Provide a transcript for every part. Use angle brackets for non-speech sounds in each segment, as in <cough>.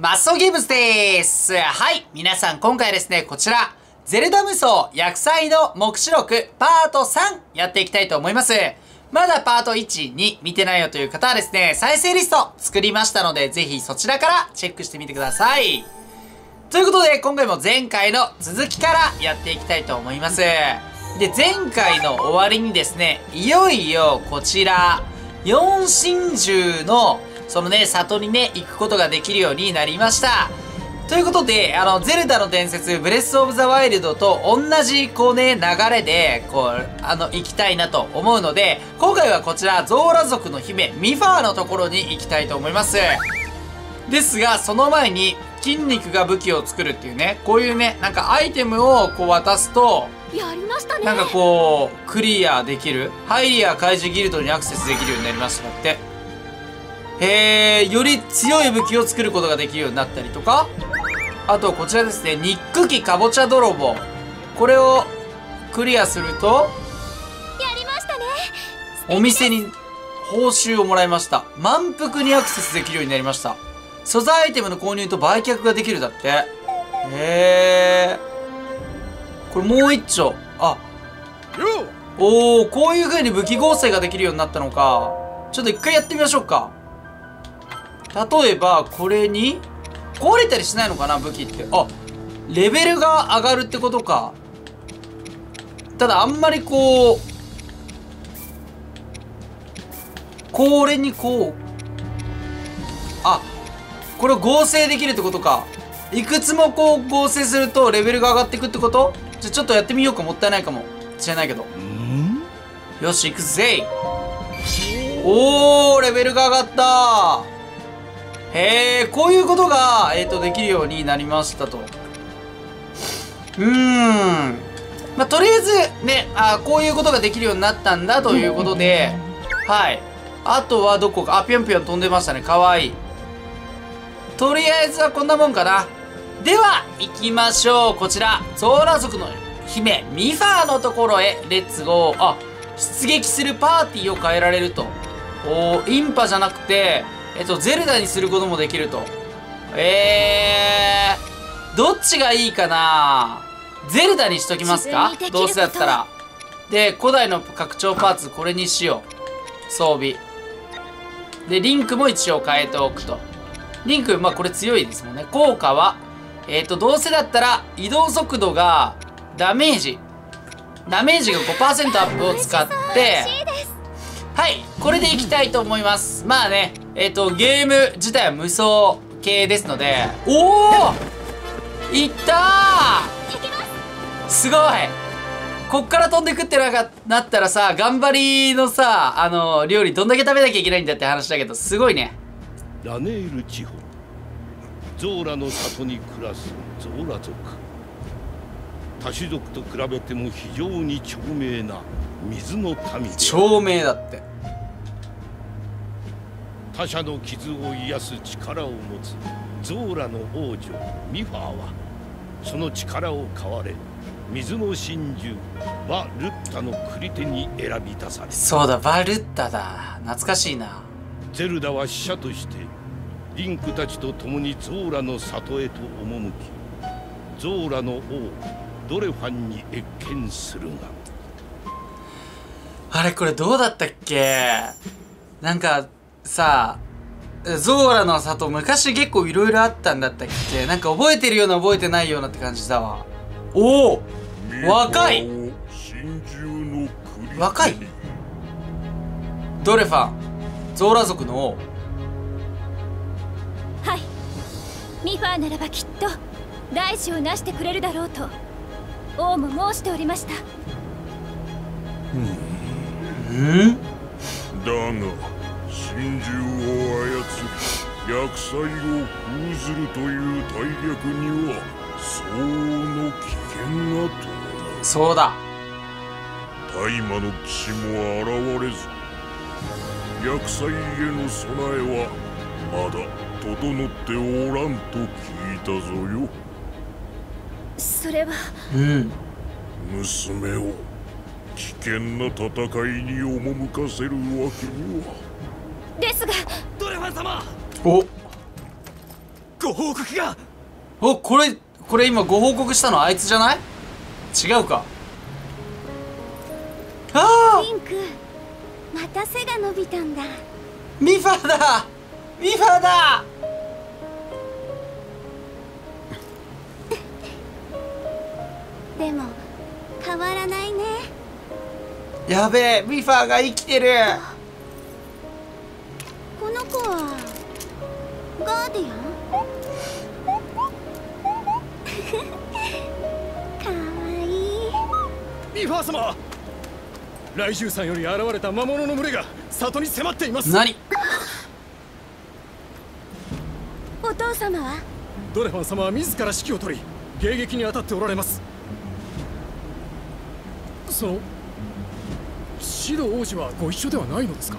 マッソギブスです。はい、皆さん今回ですね、こちら、ゼルダ無双薬剤の目視録パート3やっていきたいと思います。まだパート1、2見てないよという方はですね、再生リスト作りましたので、ぜひそちらからチェックしてみてください。ということで、今回も前回の続きからやっていきたいと思います。で、前回の終わりにですね、いよいよこちら、四神獣のそのね、里にね、行くことができるようになりました。ということで、あの、ゼルダの伝説、ブレスオブザワイルドと同じ、こうね、流れで、こう、あの、行きたいなと思うので、今回はこちら、ゾーラ族の姫、ミファーのところに行きたいと思います。ですが、その前に、筋肉が武器を作るっていうね、こういうね、なんかアイテムをこう渡すと、やりましたね。なんかこう、クリアできる、ハイリア怪獣ギルドにアクセスできるようになりましたって。へえ、より強い武器を作ることができるようになったりとか、あとこちらですね、ニック機かぼちゃ泥棒。これをクリアすると、やりましたね。お店に報酬をもらいました。満腹にアクセスできるようになりました。素材アイテムの購入と売却ができるだって。へえ。これもう一丁。あ。おおこういう風に武器合成ができるようになったのか。ちょっと一回やってみましょうか。例えば、これに、壊れたりしないのかな武器って。あ、レベルが上がるってことか。ただ、あんまりこう、これにこう、あ、これ合成できるってことか。いくつもこう合成するとレベルが上がっていくってこと？じゃ、ちょっとやってみようか。もったいないかもしれないけど。よし、行くぜおー、レベルが上がったへえ、こういうことが、えっ、ー、と、できるようになりましたと。うーん。まあ、とりあえず、ね、あこういうことができるようになったんだということで、はい。あとはどこか、あ、ぴょんぴょん飛んでましたね。かわいい。とりあえずはこんなもんかな。では、行きましょう。こちら、ゾーラ族の姫、ミファーのところへ、レッツゴー。あ、出撃するパーティーを変えられると。おインパじゃなくて、えっと、ゼルダにすることもできると。えー、どっちがいいかな？ゼルダにしときますか？どうせだったら。で、古代の拡張パーツこれにしよう。装備。で、リンクも一応変えておくと。リンク、まあこれ強いですもんね。効果は、えっ、ー、と、どうせだったら移動速度がダメージ。ダメージが5%アップを使って、はい、これでいきたいと思います。まあね、えっ、ー、と、ゲーム自体は無双系ですので、おおいったー！すごい！こっから飛んでくってなかなったらさ、頑張りのさ、あの、料理どんだけ食べなきゃいけないんだって話だけど、すごいね。ラネール地方、ゾーラの里に暮らすゾーラ族。多種族と比べても非常に長命な水の民長命だって他者の傷を癒す力を持つゾーラの王女ミファーはその力を買われ水の真珠バルッタのクリテに選び出されそうだバルッタだ。懐かしいな。ゼルダは使者としてリンクたちと共にゾーラの里へと赴きゾーラの王ドレファンに謁見するが。あれこれどうだったっけ？なんかさゾーラの里昔結構いろいろあったんだったっけ？なんか覚えてるような覚えてないようなって感じだわ。おお。若い。若い。ドレファン。ゾーラ族の王。はい。ミファーならばきっと大事をなしてくれるだろうと王も申しておりました。うん。だが真珠を操り薬剤を封ずるという大略には相応の危険が伴う。そうだ。大魔の騎士も現れず薬剤への備えはまだ整っておらんと聞いたぞよ。それは。うん。娘を危険な戦いに赴かせるわけにはですが。ドレファン様！お。こご報告が！おこれこれ今ご報告したの？あいつじゃない？違うか。ああピンクまた背が伸びたんだ。ミファだ！ミファだ！でも変わらないね。やべえミファが生きてるこの子はガーディアン。かわいい。ミファー様来獣さんより現れた魔物の群れが里に迫っています。何？お父様は？ドレファン様は自ら指揮を取り迎撃に当たっておられます。そのシド王子はご一緒ではないのですか？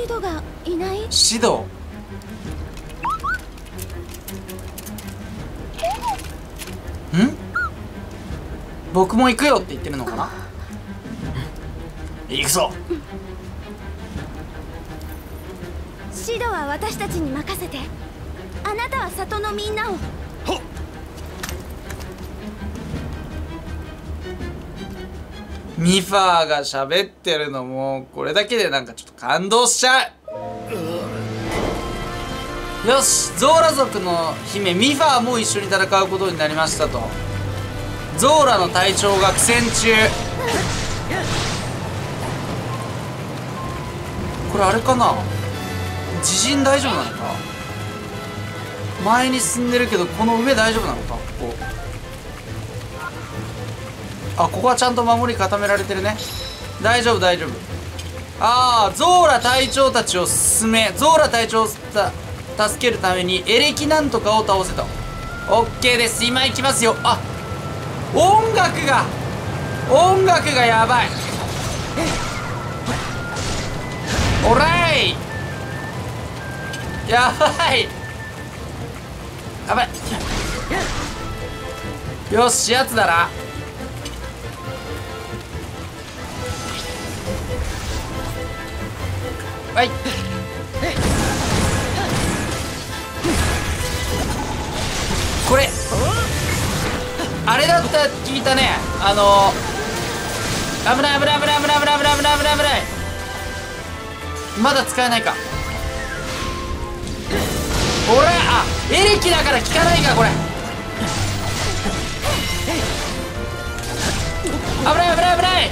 シドがいない？指導。ん？僕も行くよって言ってるのかな？行くぞ。シドは私たちに任せて。あなたは里のみんなをミファーが喋ってるのもこれだけでなんかちょっと感動しちゃう。よしゾーラ族の姫ミファーも一緒に戦うことになりましたと。ゾーラの隊長が苦戦中。これあれかな？地震大丈夫なのか？前に進んでるけどこの上大丈夫なのか？ここ。あここはちゃんと守り固められてるね。大丈夫大丈夫。ああゾーラ隊長たちを進め。ゾーラ隊長を助けるためにエレキなんとかを倒せと。オッケーです。今行きますよ。あ音楽が音楽がやばい。オライやばい。やばい。よしやつだな。はい。これ。あれだった聞いたね。あの。危ない危ない危ない危ない危ない危ない危ない危ない危ない。まだ使えないか。俺あエレキだから効かないかこれ。危ない危ない危ない。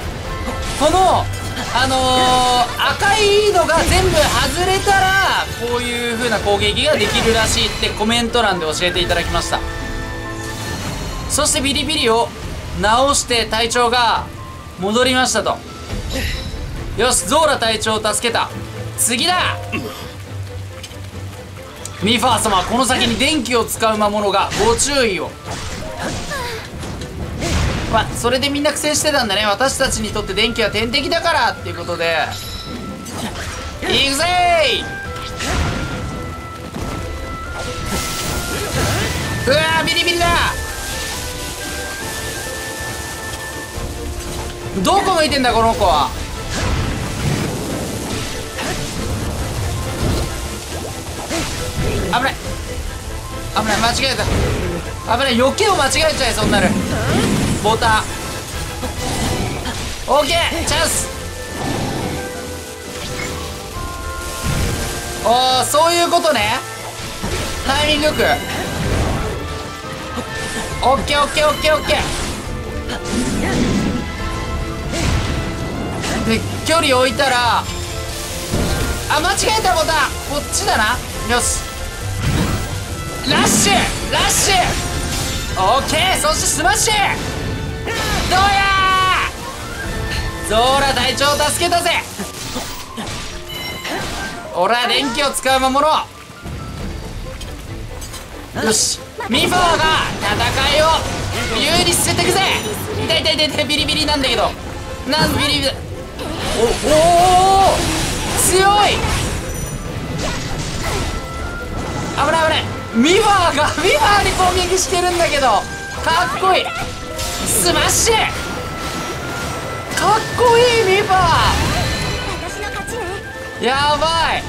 この。あのー、赤いのが全部外れたらこういう風な攻撃ができるらしいってコメント欄で教えていただきました。そしてビリビリを直して隊長が戻りましたと。よしゾーラ隊長を助けた。次だ。ミファー様この先に電気を使う魔物がご注意を。まあそれでみんな苦戦してたんだね。私たちにとって電気は天敵だからっていうことで。いくぜーうわービリビリだ！どこ向いてんだこの子は？危ない。危ない間違えた。危ない余計を間違えちゃいそうになる。ボタン。オッケーチャンス。おーそういうことね。タイミングよく。オッケーオッケーオッケーオッケーで距離置いたらあ間違えたボタン。こっちだな。よし。ラッシュラッシュ。オッケーそしてスマッシュ。ゾーラ隊長助けたぜ。俺は電気を使う魔物よしミファーが戦いを。有利進めてくぜ。痛い痛い痛い痛いビリビリなんだけど。なんでビリビリおおお強い危ない危ないミファーがミファーに攻撃してるんだけどかっこいいスマッシュかっこいいミファー。やばい。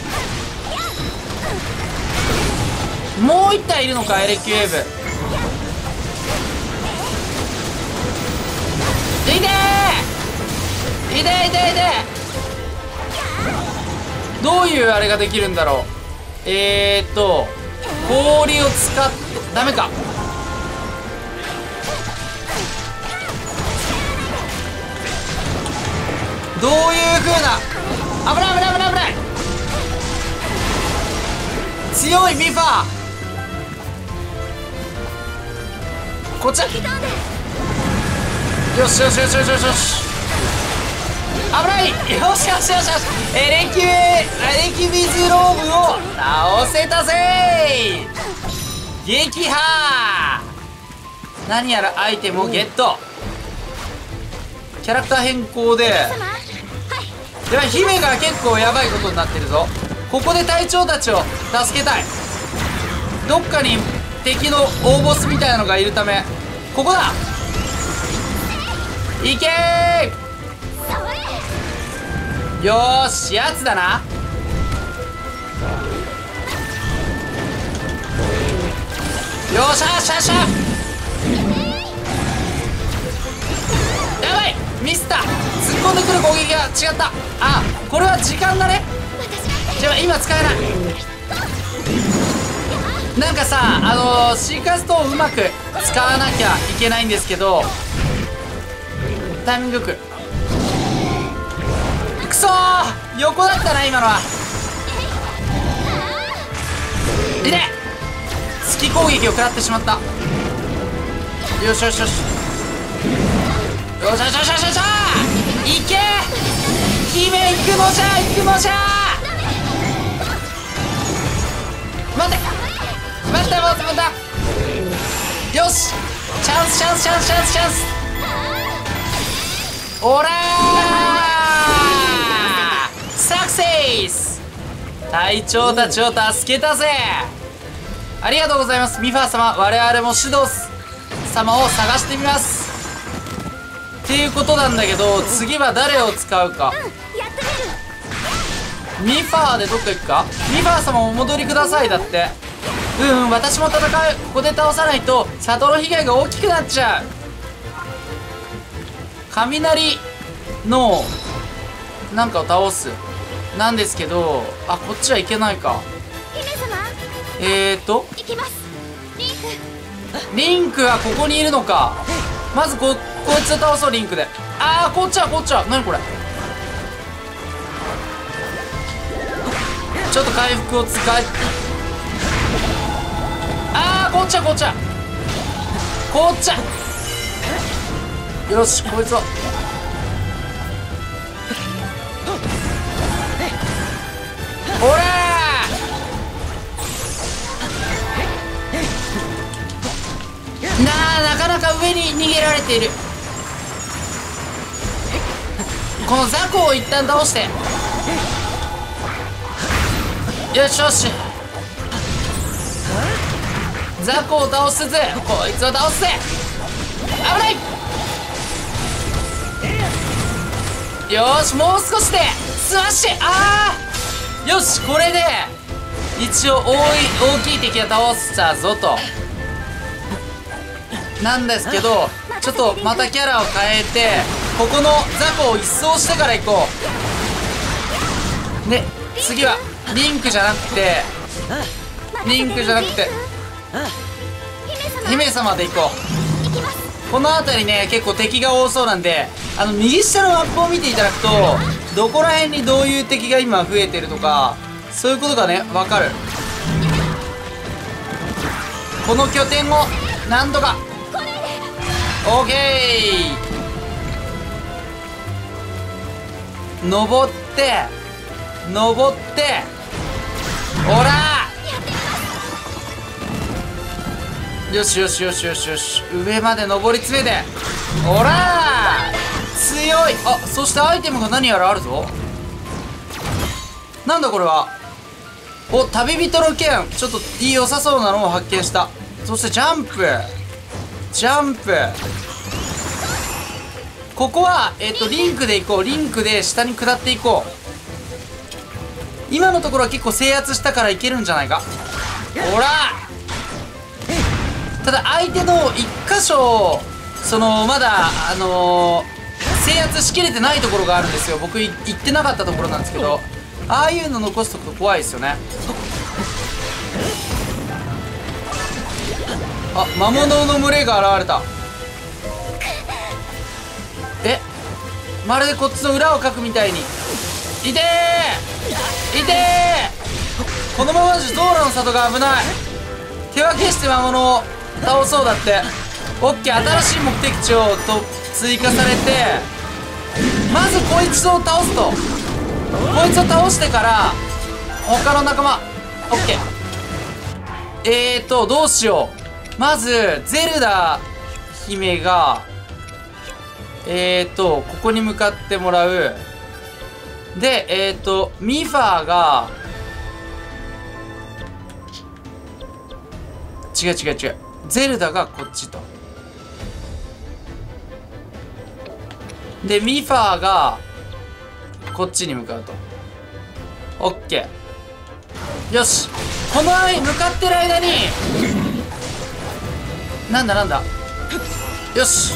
もう一体いるのかエレキューウェーブ。いてー。いていていてどういうあれができるんだろう。えーっと氷を使ってダメか。どういう風な？危ない危ない危ない危ない！強いミファ。こっち。よしよしよしよしよし。よし危ない！よしよしよしよし。エレキュエレキビズローブを倒せたぜ！撃破！何やらアイテムをゲット。キャラクター変更で。では姫が結構やばいことになってるぞ。ここで隊長たちを助けたい。どっかに敵の大ボスみたいなのがいるため。ここだ。いけー。よーしやつだな。よっしゃしゃしゃ。やばいミスったっ込んでくる攻撃が違った。あこれは時間だね。じゃあ今使えない。なんかさあのー、シーカストをうまく使わなきゃいけないんですけどタイミングよく。くそー！横だったな今のは。いね。月攻撃を食らってしまった。よしよしよしよしよしよしよしよしよし。け！姫行くのじゃ行くのじゃ！待て！待って待って待って！よし！チャンスチャンスチャンスチャンスチャンス！おらー！サクセス隊長たちを助けたぜ！ありがとうございます。ミファー様我々もシドス様を探してみます。っていうことなんだけど次は誰を使うか？ミファーでどっか行くか？ミファー様お戻りくださいだって。うんうん私も戦う。ここで倒さないと里の被害が大きくなっちゃう。雷のなんかを倒す。なんですけどあこっちは行けないか。えーと？行きます。リンク。リンクはここにいるのか。まずここいつ倒そうリンクで。ああこっちはこっちは。何これ？ちょっと回復を使い。ああこっちはこっちは。こっちは。よしこいつをほらなあなかなか上に逃げられている。この雑魚を一旦倒して。よしよし。雑魚を倒しつつこいつを倒すぜ。危ない。よしもう少しで。スマッシュ。ああよしこれで。一応多い大きい敵が倒したぞと。なんですけどちょっとまたキャラを変えて。ここの雑魚を一掃してから行こう。で次はリンクじゃなくてリンクじゃなくて姫様で行こう。この辺りね結構敵が多そうなんであの右下のマップを見ていただくとどこら辺にどういう敵が今増えてるとかそういうことがね分かる。この拠点をなんとか。オ登って登って。ほら！よしよしよしよしよし。上まで登り詰めて。ほら！強い！あそしてアイテムが何やらあるぞ。なんだこれは？お旅人の剣。ちょっといい良さそうなのを発見した。そしてジャンプ。ジャンプ。ここはえっ、とリンクで行こう。リンクで下に下っていこう。今のところは結構制圧したからいけるんじゃないか。ほら。ただ相手の一箇所そのまだあのー制圧しきれてないところがあるんですよ。僕行ってなかったところなんですけど。ああいうの残すとくと怖いですよね。あ魔物の群れが現れた。まるでこっちの裏をかくみたいに。いてー！いてー！このままじゃゾーラの里が危ない。手分けして魔物を倒そうだって。オッケー新しい目的地をと追加されて。まずこいつを倒すと。こいつを倒してから他の仲間オッケー。えーとどうしよう。まずゼルダ姫がえーとここに向かってもらう。でえーとミファーが違う違う違うゼルダがこっちと。でミファーがこっちに向かうと。オッケー。よし。この間向かってる間になんだなんだ。よし。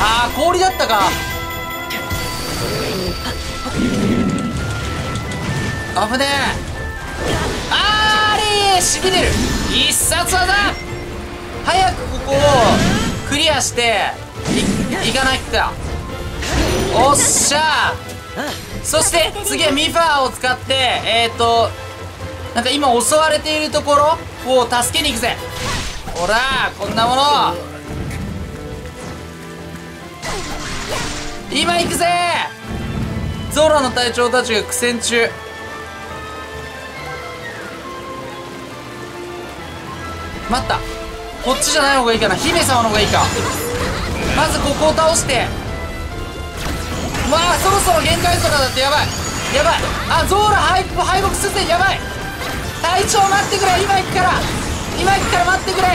あー氷だったか。危ねえ。あーれしびれる。必殺技。早くここをクリアしてい行かなきゃおっしゃそして次はミファーを使ってえっ、ー、となんか今襲われているところを助けに行くぜ。ほらこんなもの。今行くぜ。ゾロの隊長たちが苦戦中。待った。こっちじゃない方がいいかな。姫様の方がいいか。まずここを倒して。まあそろそろ限界とかだってやばい。やばい。あゾーラ敗敗北するぜ。やばい。隊長待ってくれ。今行くから。今行くから待ってくれ。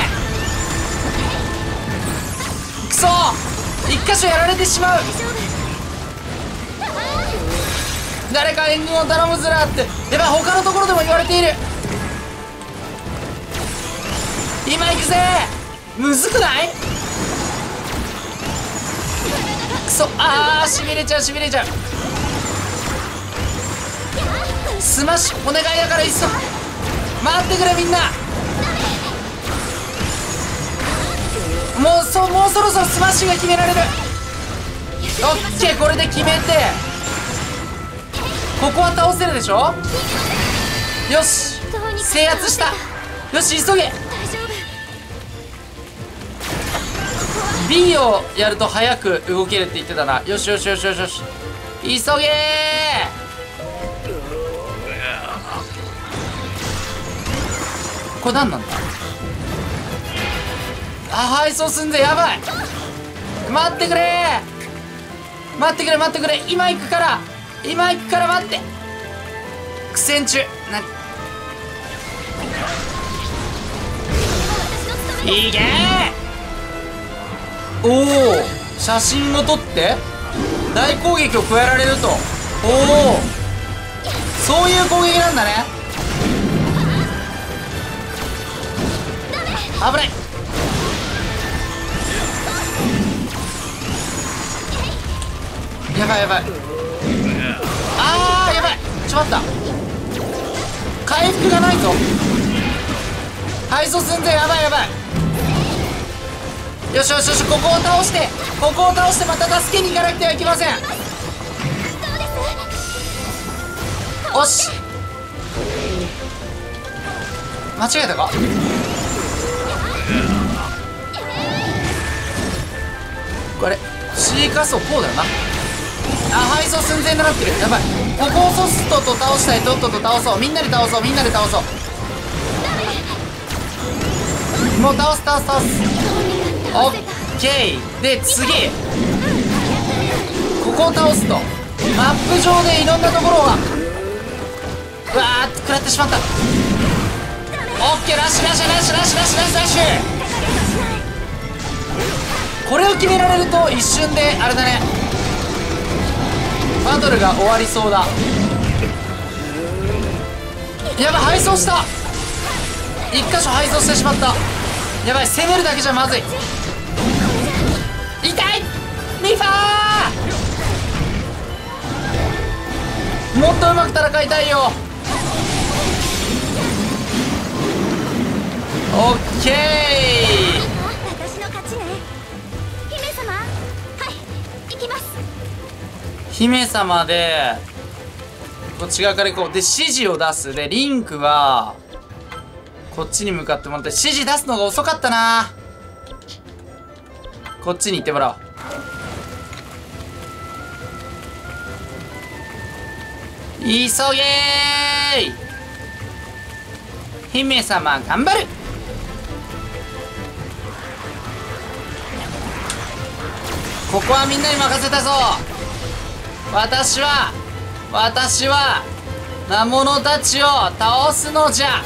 くそ。一箇所やられてしまう。誰か援軍を頼むずらってやばい他のところでも言われている。今行くぜ。むずくない？くそ。あーしびれちゃうしびれちゃう。スマッシュお願いだからいっそ。待ってくれみんな。もうそもうそろそろスマッシュが決められる。オッケーこれで決めて。ここは倒せるでしょ？よし。制圧した。よし急げ。B をやると早く動けるって言ってたな。よしよしよしよし。よし急げこれ何なんだ？あ配送すんぜ。やばい。待ってくれ待ってくれ待ってくれ。今行くから。今行くから待って。苦戦中。ないけ。おお写真を撮って。大攻撃を加えられると。おおそういう攻撃なんだね。危ない。やばいやばいあーやばい。ちょった。回復がないぞ。配送すんぜやばいやばい。よしよしよしここを倒してここを倒してまた助けに行かなくてはいけません。おし。間違えたか？これ C 滑走こうだよなあ配送寸前になってる。やばい。ここをソストと倒したい。とっとと倒そう。みんなで倒そう。みんなで倒そう。もう倒す倒す倒す。オッケー。で次。ここを倒すとマップ上でいろんなところがうわーって食らってしまった。オッケーラッシュラッシュラッシュラッシュラッシュラッシュラッシュ。これを決められると一瞬であれだね。バトルが終わりそうだ。やばい敗走した。一箇所敗走してしまった。やばい攻めるだけじゃまずい。痛い！ミファー！もっとうまく戦いたいよ。オッケー！姫様でこっち側から行こうで指示を出す。でリンクはこっちに向かってもらって指示出すのが遅かったな。こっちに行ってもらおう。急げー姫様頑張る。ここはみんなに任せたぞ。私は私は魔物たちを倒すのじゃ。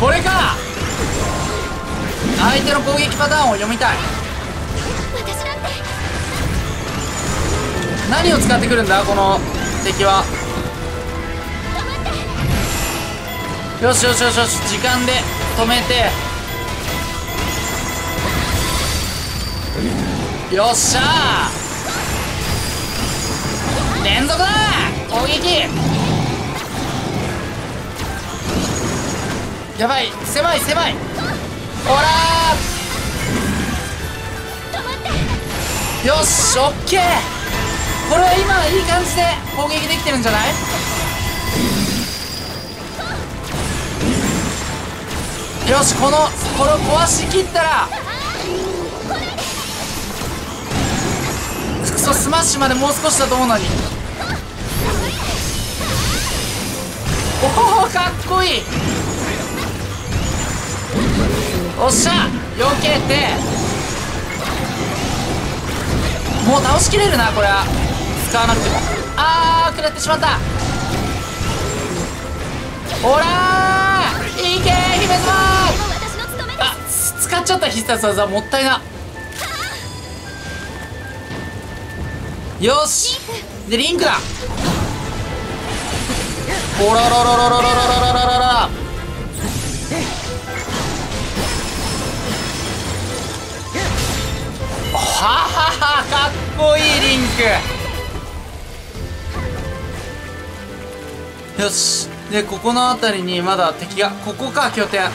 これか。相手の攻撃パターンを読みたい。何を使ってくるんだ？この敵は。よしよしよしよし。時間で止めてよっしゃー連続だ攻撃やばい狭い狭いほらよしオッケーこれは今いい感じで攻撃できてるんじゃない？よしこのこれを壊しきったらクソスマッシュまでもう少しだと思うのに。おおかっこいい。おっしゃ避けてもう倒しきれるなこれは。使わなくても。あー食らってしまった。ほらいけ姫様。あ使っちゃった必殺技もったいな。よし。でリンクだ。おらららららららららららら。はははかっこいいリンク。よし。でここの辺りにまだ敵がここか拠点。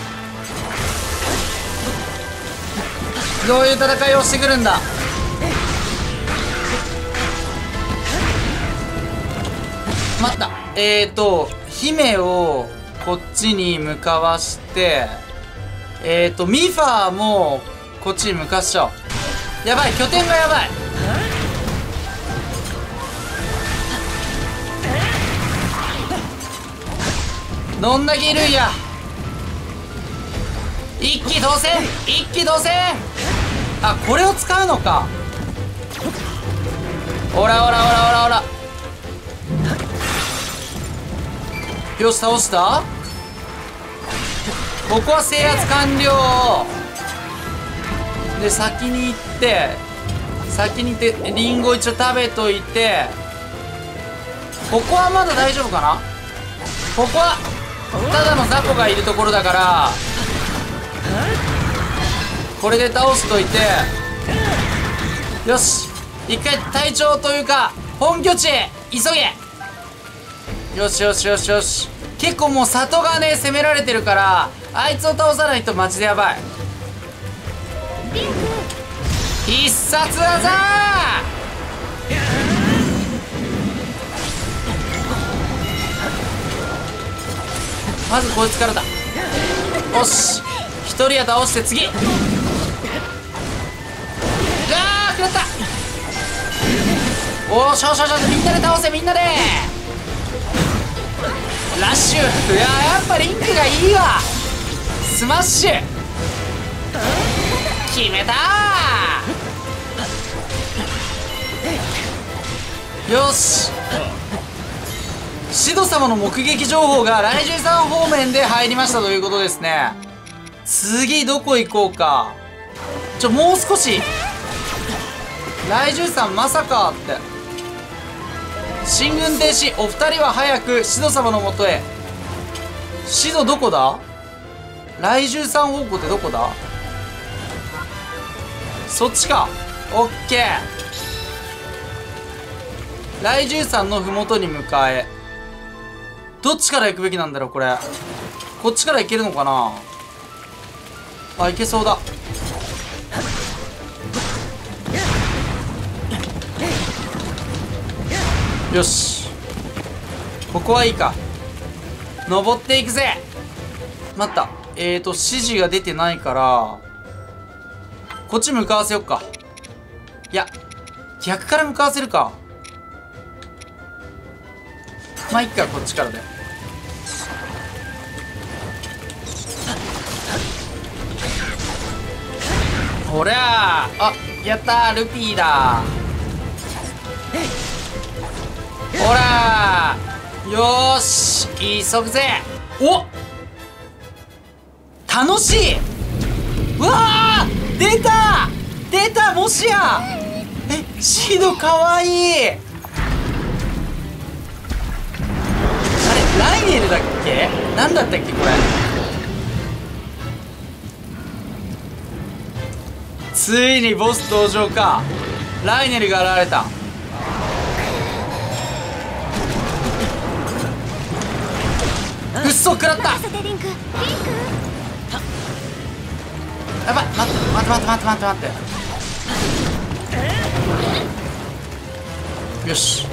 どういう戦いをしてくるんだ？待った。えーと姫をこっちに向かわしてえーとミファーもこっちに向かしちゃおう。やばい拠点がやばい。どんだけいるんや。一気当選一気当選あこれを使うのか。ほらほらほらほらほら。よし倒した？ここは制圧完了。で先に行って先にてリンゴ一応食べといて。ここはまだ大丈夫かな？ここはただの雑魚がいるところだから。これで倒しといて。よし。一回隊長というか本拠地へ急げ。よしよしよしよし。結構もう里がね攻められてるからあいつを倒さないとマジでやばい。必殺技!まずこいつからだ。よし。一人は倒して次。うわー食らった。おおしょしょしょみんなで倒せみんなで。ラッシュ。いややっぱリンクがいいわ。スマッシュ。決めたよし。シド様の目撃情報がライジュさん方面で入りましたということですね。次どこ行こうか。ちょもう少し。ライジュさんまさかって。進軍停止お二人は早くシド様のもとへ。シドどこだ？雷獣さん方向ってどこだ？そっちか。オッケー。雷獣さんの麓に向かえ。どっちから行くべきなんだろうこれ。こっちから行けるのかな？あ行けそうだ。よし。ここはいいか。登っていくぜ。待った。えーと指示が出てないからこっち向かわせよっか。いや逆から向かわせるか。まあいっかこっちからで。ほりゃああやったルピーだえほらーよーし急ぐぜ。お楽しい。うわー出た出たもしや。えシードかわいい。あれライネルだっけ？何だったっけこれ。ついにボス登場か。ライネルが現れた。そ食らった。任せてリンクリンクやばい待って待って待って待って待って待って。よし。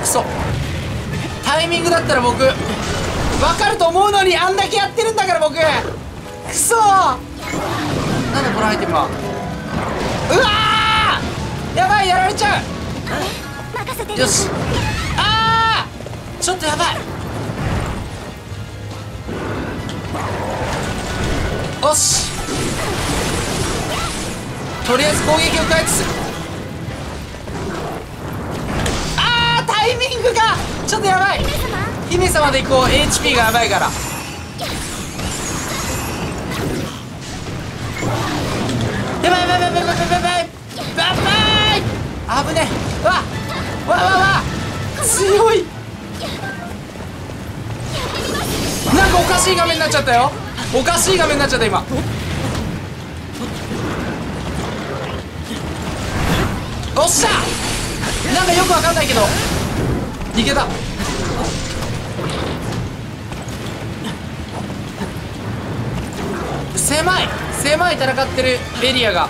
くそタイミングだったら僕分かると思うのにあんだけやってるんだから僕。くそなんだこのアイテムは？うわー！やばいやられちゃう。よしちょっとやばい。よし。とりあえず攻撃を回復する。あータイミングが。ちょっとやばい。姫様で行こう。HP がやばいから。やばいやばいやばいやばいやばいやばい。やばい。危ねえ。わ。わわわ。強い。しい画面になっちゃったよ。おかしい画面になっちゃった今。おっしゃ！なんかよくわかんないけど。逃げた。狭い。狭い戦ってるエリアが。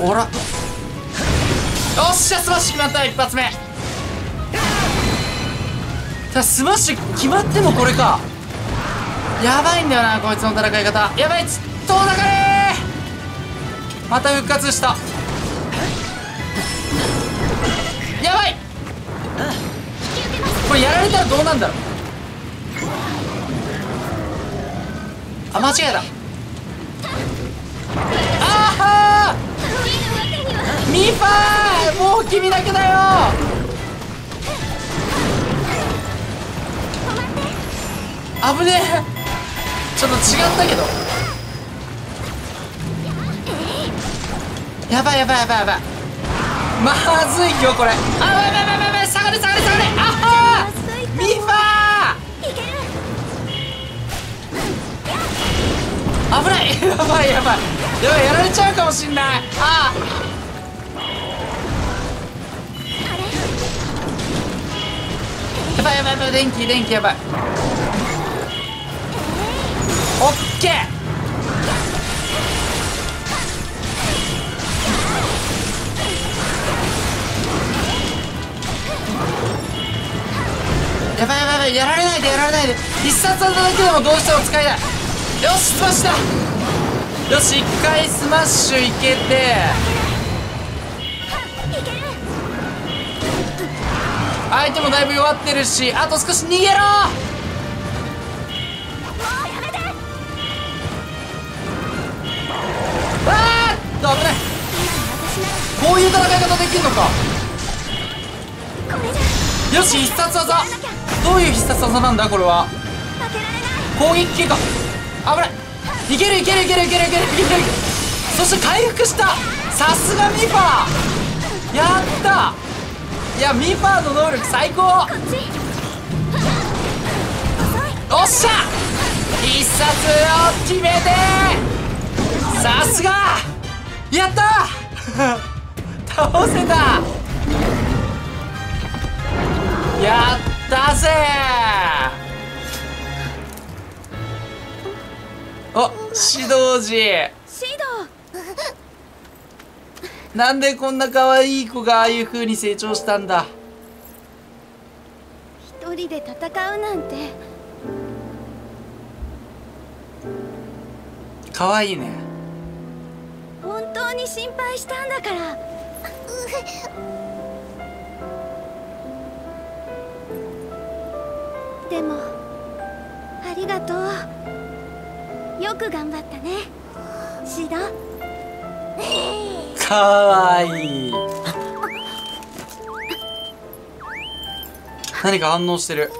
おら。よっしゃスマッシュ決まった。一発目。だスマッシュ決まってもこれか。やばいんだよなこいつの戦い方。やばいちっとだかれまた復活した。やばい。これやられたらどうなんだろう。あ間違えた。あーミファーもう君だけだよ。危ねえ。ちょっと違ったけど。やばいやばいやばいやばい。まずいよこれ。あやばいやばいやばい。やばい下がれ下がれ下がれ。あはー。ミファー。危ない。やばいやばい。やばいやられちゃうかもしんない。あーやばいやばいやばい。電気電気やばい。オッケーやばいやばいやばいやられないでやられないで。必殺技だけでもどうしても使いたい。よしスマッシュだ。よし一回スマッシュいけて。相手もだいぶ弱ってるしあと少し逃げろ。危ない。こういう戦い方できるのか。よし必殺技。どういう必殺技なんだこれは。攻撃系か。危ない。いけるいけるいけるいけるいけるいけるそして回復した。さすがミファー。やった。いやミファーの能力最高。おっしゃ。必殺を決めて。さすが。やった <laughs> 倒せたやったぜお指導時シドなんでこんな可愛い子がああいう風に成長したんだ？一人で戦うなんて。可愛いね本当に心配したんだから。でもありがとう。よく頑張ったね。シド。可愛い。何か反応してる。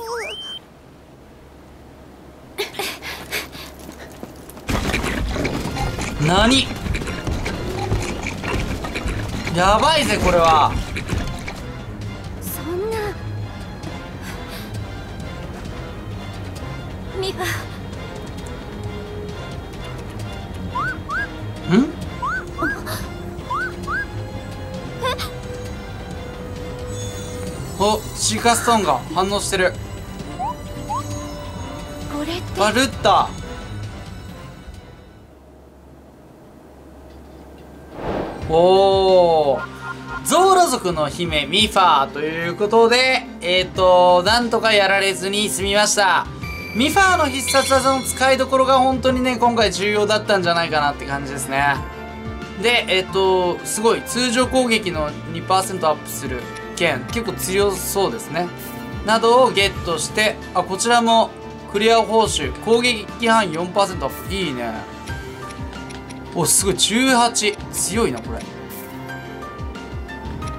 何？やばいぜこれは。そんな。ミファん？おシーカストーンが反応してる。バルッタおー。ゾーラ族の姫ミファーということでえっ、ー、となんとかやられずに済みました。ミファーの必殺技の使いどころが本当にね今回重要だったんじゃないかなって感じですね。でえっ、ー、とすごい通常攻撃の2%アップする剣結構強そうですね。などをゲットしてあこちらもクリア報酬攻撃規範4%アップ。いいね。おすごい。18強いなこれ。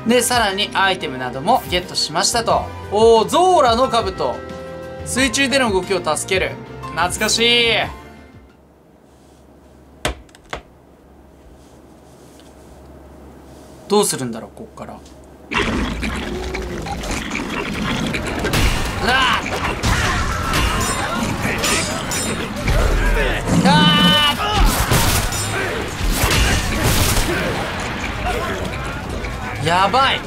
でさらにアイテムなどもゲットしましたと。おおゾーラの兜。水中での動きを助ける。懐かしい。どうするんだろうこっから。ああやばい。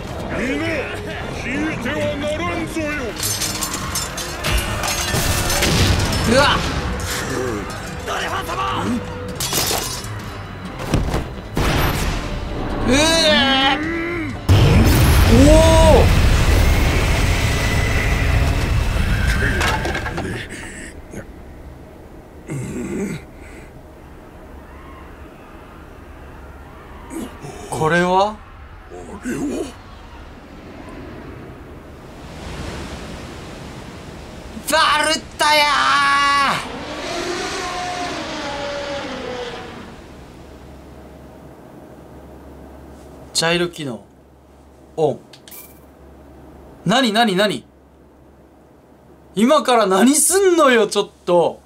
うわ。うえおおこれはあれはバルったやージャイロ機能。オン何何何？今から何すんのよちょっと。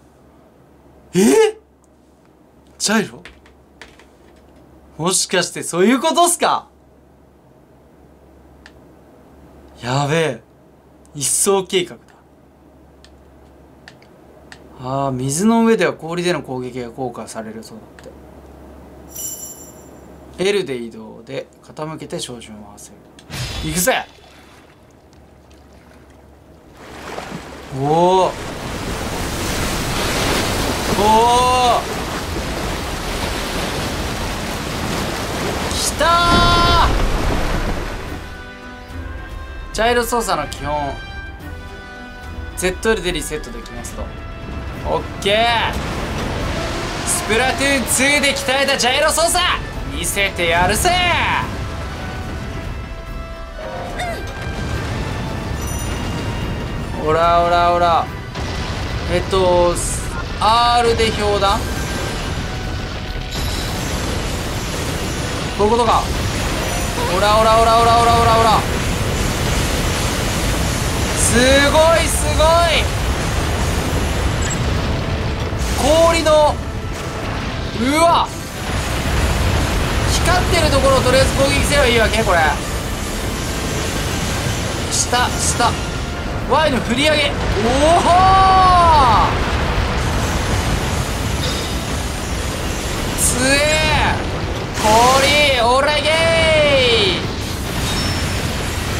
え？ジャイロもしかしてそういうことっすか？やべえ。一層計画だ。ああ水の上では氷での攻撃が効果されるそうだって。L で移動。で傾けて照準を合わせる。行くぜ！おおおおきたジャイロ操作の基本。ZL でリセットできますと。オッケー！スプラトゥーン2で鍛えたジャイロ操作！見せてやるぜ！ほらほらほらえっと R で氷弾こういうことか。ほらほらほらほらほらほらほらすごいすごい。氷のうわ！っ光ってるところをとりあえず攻撃すればいいわけこれ。下下。Y の振り上げ。おおつえ氷オラゲイ。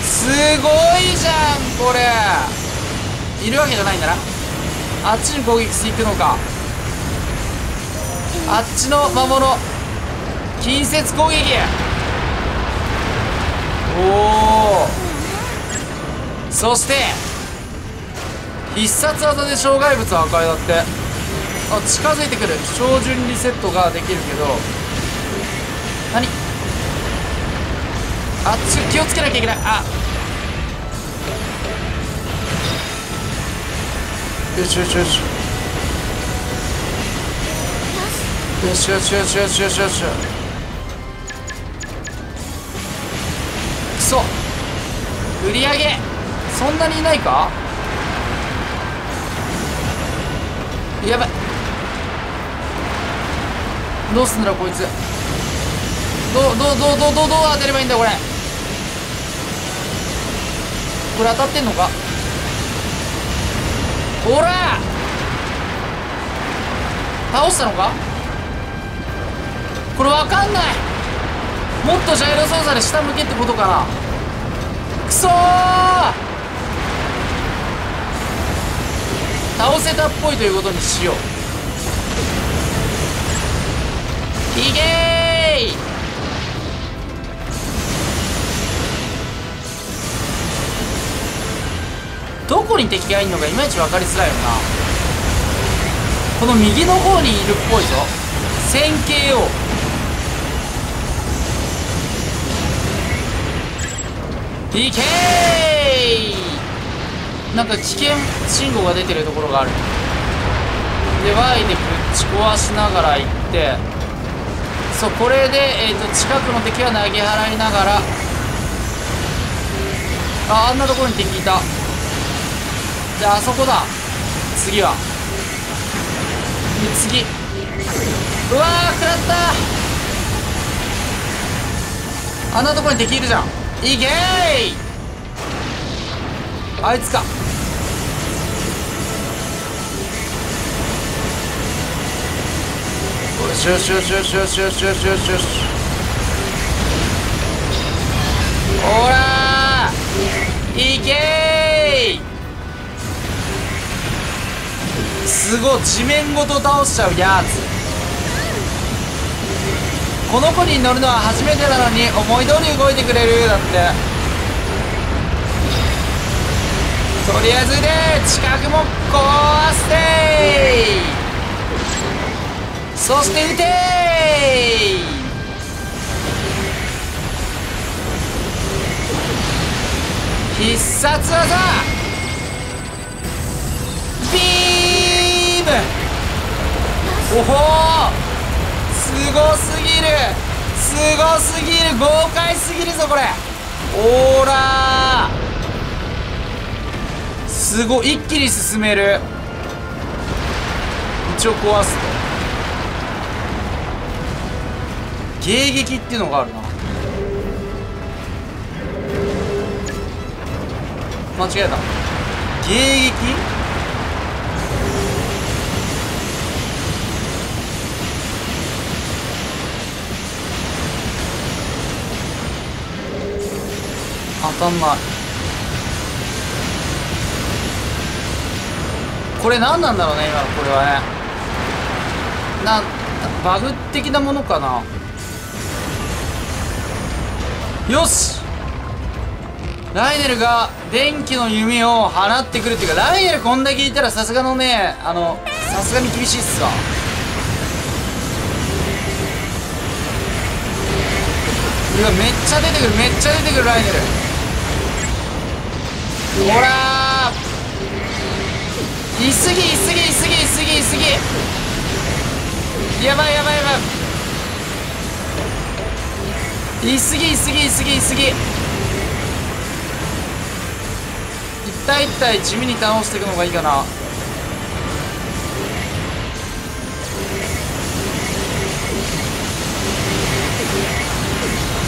すごいじゃんこれ。いるわけじゃないんだな。あっちに攻撃していくのか。あっちの魔物。近接攻撃おおそして必殺技で障害物破壊だって。あ近づいてくる。照準リセットができるけど。何？あっち気をつけなきゃいけない。あ。よしよしよし。よしよしよしよしよしよし。く売り上げそんなにいないか？やばい。どうすんだろこいつ。どうどうどうどうどうどう当てればいいんだこれ。これ当たってんのか？ほら！倒したのか？これわかんない。もっとジャイロ操作で下向けってことかな。くそ倒せたっぽいということにしよう。いけーどこに敵がいるのかいまいち分かりづらいよな。この右の方にいるっぽいぞ。線形をいけーなんか危険信号が出てるところがある。で Y でぶち壊しながら行ってそうこれで、えーと、近くの敵は投げ払いながらああんなところに敵いた。じゃああそこだ。次は。で次。うわー食らった。あんなところに敵いるじゃん。いけーあいつか。よしよしよしよしよしよしよしよしよしほらー！いけーすごい地面ごと倒しちゃうやつ。この子に乗るのは初めてなのに思い通り動いてくれるだって。とりあえずで近くも壊して。そして撃て必殺技。ビーム。おほすごすぎすごすぎる豪快すぎるぞこれ。オー。ラすごい一気に進める。一応壊すと。迎撃っていうのがあるな。間違えた。迎撃？当たんないこれ何なんだろうね今のこれはね。なバグ的なものかな。よし。ライネルが電気の弓を放ってくるっていうかライネルこんだけいたらさすがのねあのさすがに厳しいっすわ。うわめっちゃ出てくるめっちゃ出てくるライネル。ほらいすぎいすぎいすぎいすぎいすぎ。やばいやばいやばい。いすぎいすぎいすぎいすぎ。一体一体地味に倒していくのがいいかな。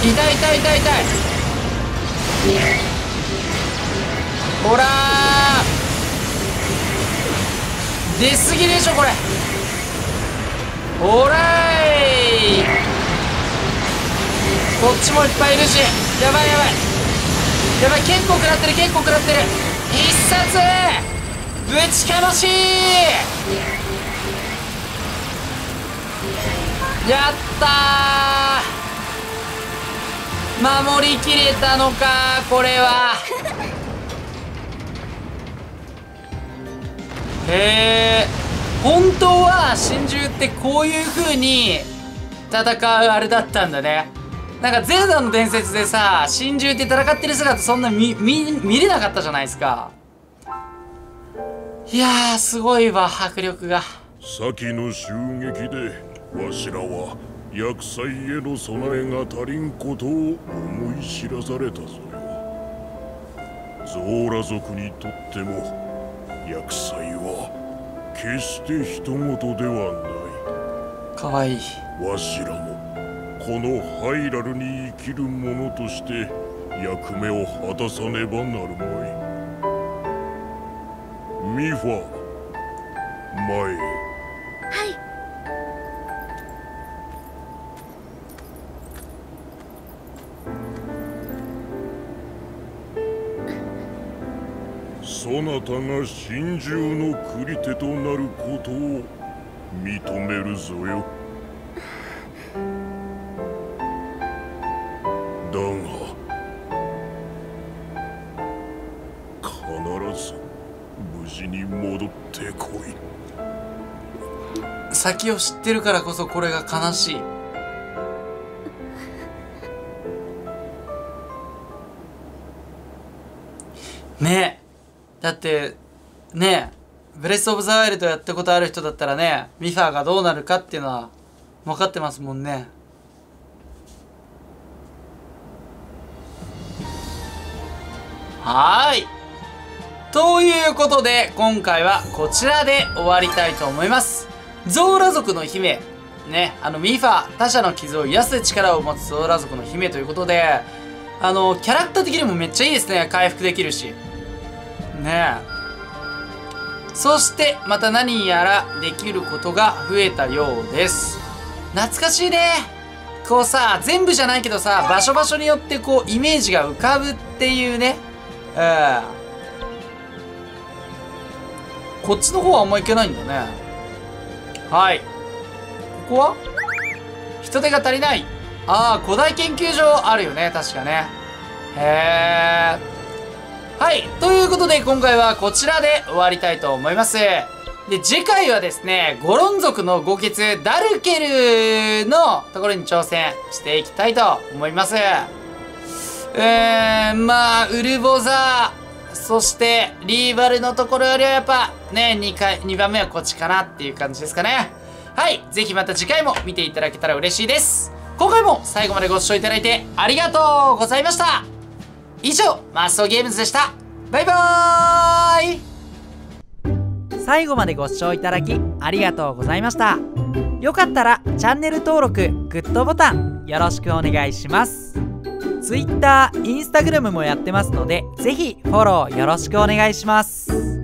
痛い痛い痛い痛い。ほら出すぎでしょこれ。ほらい。こっちもいっぱいいるし。やばいやばい。やばい結構食らってる結構食らってる。必殺ぶちかましい。やった守りきれたのかこれは。へえ本当は真珠ってこういう風に戦うあれだったんだね。なんかゼルダの伝説でさ真珠って戦ってる姿そんな見れなかったじゃないですか。いやーすごいわ迫力が。先の襲撃でわしらは厄災への備えが足りんことを思い知らされたぞよ。ゾーラ族にとっても厄災は決して人事ではかわい。いない。わしらもこのハイラルに生きる者として役目を果たさねばなるまい。ミファ前へたが真珠の繰り手となることを認めるぞよ。だが必ず無事に戻ってこい。先を知ってるからこそこれが悲しい。だってねえブレス・オブ・ザ・ワイルドやったことある人だったらねミファーがどうなるかっていうのは分かってますもんね。はい。ということで今回はこちらで終わりたいと思います。ゾーラ族の姫。ねあのミファー他者の傷を癒す力を持つゾーラ族の姫ということであのキャラクター的にもめっちゃいいですね。回復できるし。ね。えそしてまた何やらできることが増えたようです。懐かしいね。こうさ全部じゃないけどさ場所場所によってこうイメージが浮かぶっていうね。うんこっちの方はあんま行けないんだね。はい。ここは？人手が足りない。ああ古代研究所あるよね確かね。へえ。はい。ということで、今回はこちらで終わりたいと思います。で、次回はですね、ゴロン族の豪傑ダルケルのところに挑戦していきたいと思います。えー、まあ、ウルボザー、そして、リーバルのところよりはやっぱ、ね、2回、2番目はこっちかなっていう感じですかね。はい。ぜひまた次回も見ていただけたら嬉しいです。今回も最後までご視聴いただいてありがとうございました。以上、マストゲームズでした。バイバーイ最後までご視聴いただきありがとうございました。よかったらチャンネル登録、グッドボタンよろしくお願いします。Twitter、Instagram もやってますので、ぜひフォローよろしくお願いします。